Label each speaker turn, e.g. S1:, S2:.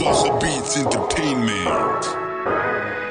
S1: Buster Beats Entertainment.